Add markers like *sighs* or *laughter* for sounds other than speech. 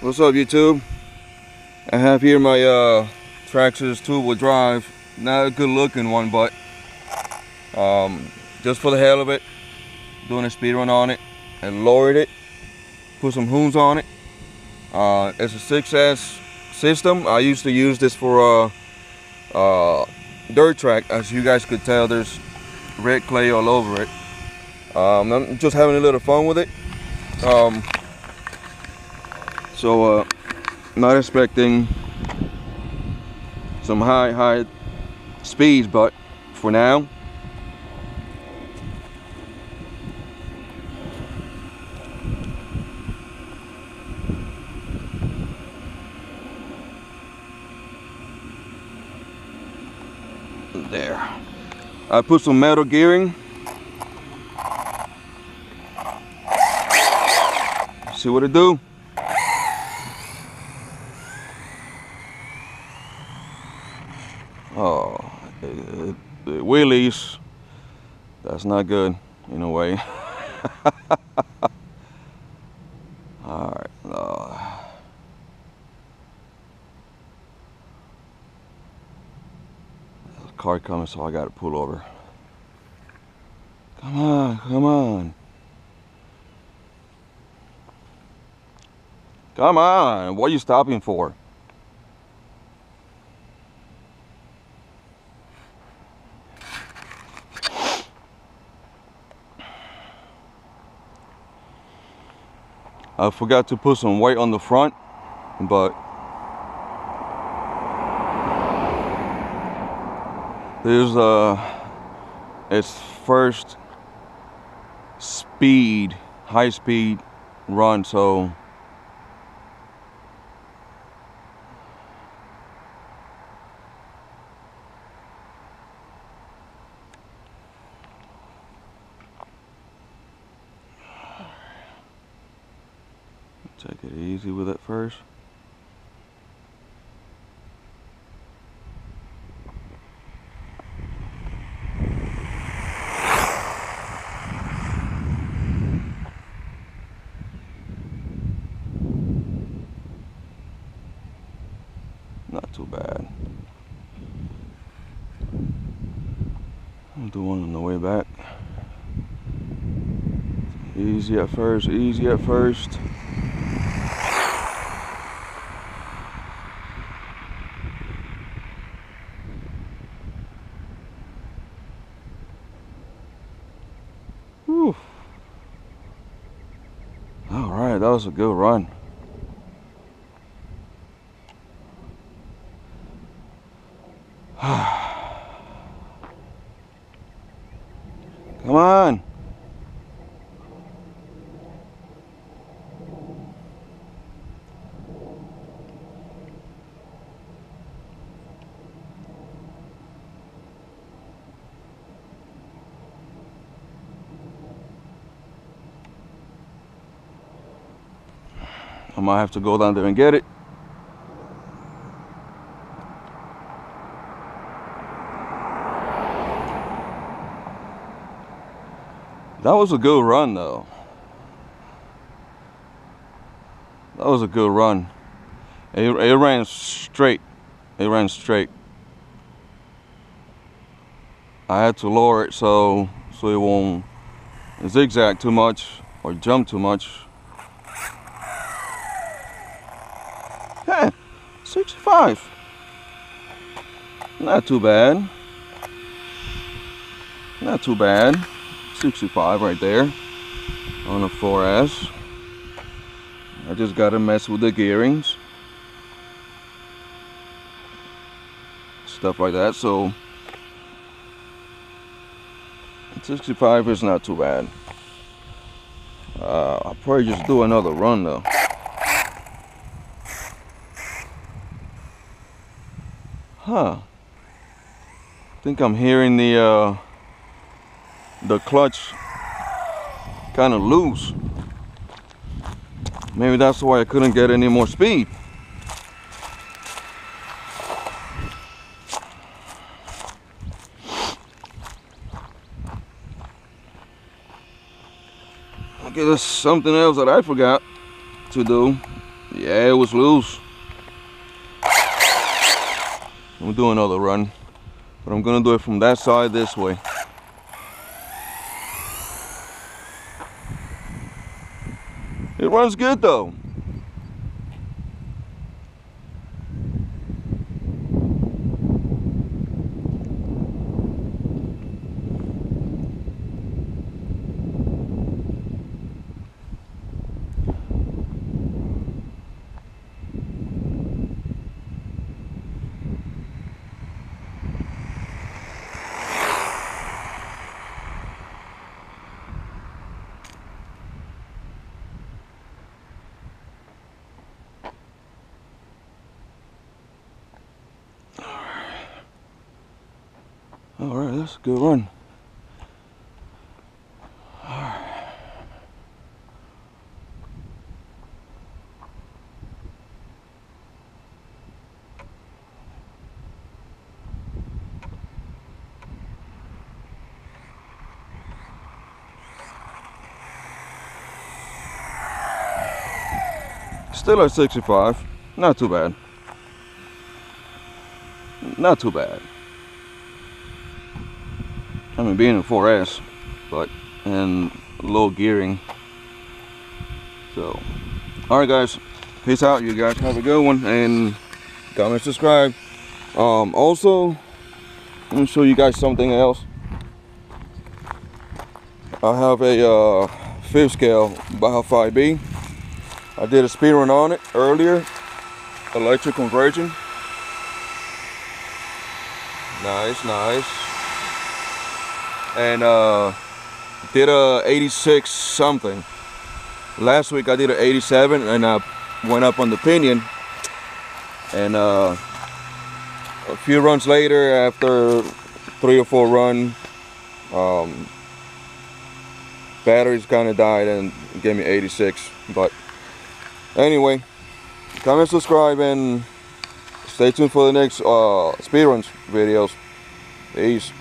What's up YouTube? I have here my uh, Traxxas two-wheel drive. Not a good looking one, but um, just for the hell of it, doing a speed run on it and lowered it. Put some hoons on it. Uh, it's a 6S system. I used to use this for uh, uh, dirt track. As you guys could tell, there's red clay all over it. Um, I'm just having a little fun with it. Um, so, uh, not expecting some high, high speeds, but for now, there. I put some metal gearing. See what it do? It, wheelies. That's not good in a way. *laughs* All right. Uh, car coming, so I got to pull over. Come on, come on. Come on, what are you stopping for? I forgot to put some white on the front, but This is uh, its first speed, high speed run, so take it easy with it first. Not too bad. I'll do one on the way back. Easy at first, easy at first. Whew. All right, that was a good run. *sighs* Come on. I might have to go down there and get it. That was a good run though. That was a good run. It, it ran straight. It ran straight. I had to lower it so so it won't zigzag too much or jump too much. 65. Not too bad. Not too bad. 65 right there on a 4S. I just gotta mess with the gearings. Stuff like that, so 65 is not too bad. Uh, I'll probably just do another run though. Huh. I think I'm hearing the uh, the clutch kind of loose. Maybe that's why I couldn't get any more speed. Okay, there's something else that I forgot to do. Yeah, it was loose. I'm doing another run, but I'm gonna do it from that side this way. It runs good though. All right, that's a good run. Still at 65. Not too bad. Not too bad. I mean, being a 4S, but in low gearing. So, all right, guys. Peace out. You guys have a good one, and comment, subscribe. Um, also, let me show you guys something else. I have a uh, fifth scale Baja 5B. I did a speed run on it earlier. Electric conversion. Nice, nice. And uh, did a 86 something. Last week I did an 87 and I went up on the pinion. And uh, a few runs later, after three or four run, um, batteries kind of died and gave me 86. But anyway, comment, subscribe, and stay tuned for the next uh, speedruns videos. Peace.